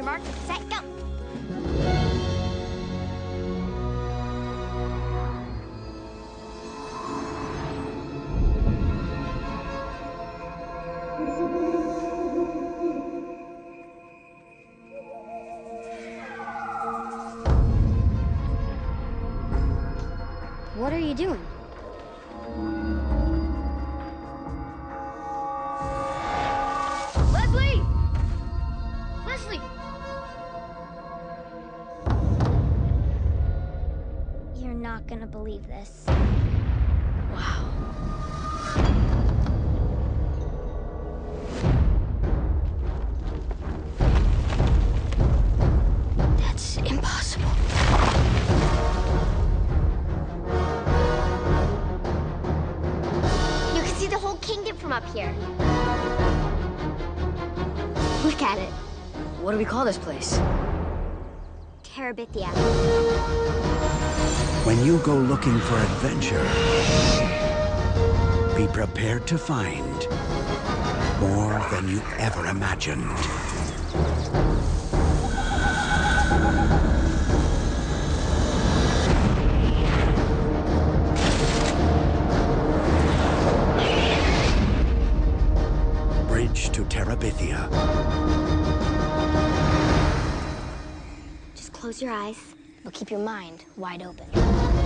your mark, set, go. What are you doing? Not gonna believe this. Wow. That's impossible. You can see the whole kingdom from up here. Look at it. What do we call this place? Terabithia. When you go looking for adventure, be prepared to find more than you ever imagined. Bridge to Terabithia. Close your eyes, but keep your mind wide open.